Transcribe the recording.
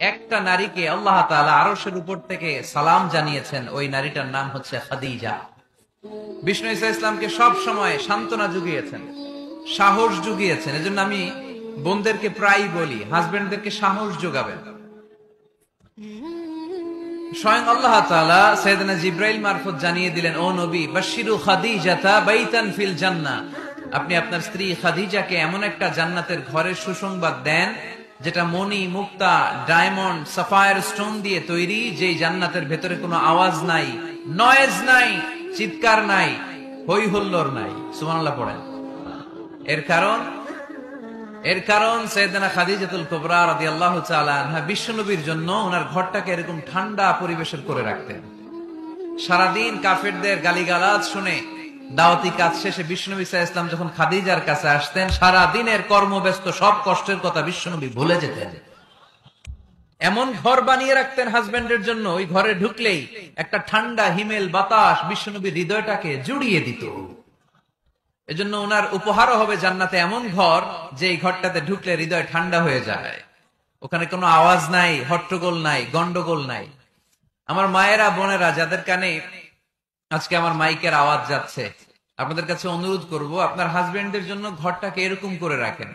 একটা নারীকে আল্লাহ তাআলা আরশের উপর থেকে সালাম জানিয়েছেন, ওই নারীটার নাম হচ্ছে খাদিজা। বিষ্ণু ইসা ইসলামকে সব সময় সান্ত্বনা জুগিয়েছেন সাহস জুগিয়েছেন এজন্য আমি বোনদেরকে প্রায় বলি, হাজবেন্ডদেরকে সাহস যোগাবেন। স্বয়ং আল্লাহ তাআলা সৈয়দনা জিব্রাইল মারফত জানিয়ে দিলেন, ও নবী বাশিরু খাদিজাতা বাইতান ফিল জান্নাহ। আপনি আপনার স্ত্রী খাদিজাকে এমন একটা জান্নাতের ঘরের সুসংবাদ দেন যেটা মনি মুক্তা, ডায়মন্ড, সাফায়ার স্টোন দিয়ে তৈরি, যেই জান্নাতের ভেতরে কোনো আওয়াজ নাই নয়েজ নাই, চিৎকার নাই হই হুল্লোর নাই। সুবহানাল্লাহ পড়েন। এর কারণ? এর কারণ সৈয়দনা খাদিজাতুল কুবরা রাদিয়াল্লাহু তাআলা আনহা বিশ্বনবীর জন্য ওনার ঘরটাকে এরকম ঠান্ডা পরিবেশের করে রাখতেন। সারাদিন কাফেরদের গালিগালাজ শুনে দাওয়াতি কাজ শেষে বিষ্ণুনবী সাল্লাল্লাহু ইসলাম যখন খাদিজার কাছে আসতেন, সারা দিনের কর্মব্যস্ত সব কষ্টের কথা বিশ্বনবী ভুলে যেতেন। এমন ঘর বানিয়ে রাখতেন হাজবেন্ডের জন্য, ওই ঘরে ঢুকলেই একটা ঠান্ডা, হিমেল বাতাস বিশ্বনবীর হৃদয়টাকে জুড়িয়ে দিত। এজন্য ওনার উপহারও হবে জান্নাতে এমন ঘর যে এই ঘরটাতে ঢুকলে হৃদয় ঠান্ডা হয়ে যায়। ওখানে কোনো আওয়াজ নাই, হট্টগোল নাই, গন্ডগোল নাই। আমার মায়েরা, বোনেরা যাদের কানে আজকে আমার মাইকের আওয়াজ যাচ্ছে। আপনাদের কাছে অনুরোধ করব, আপনার হাজবেন্ডের জন্য ঘরটাকে এরকম করে রাখেন।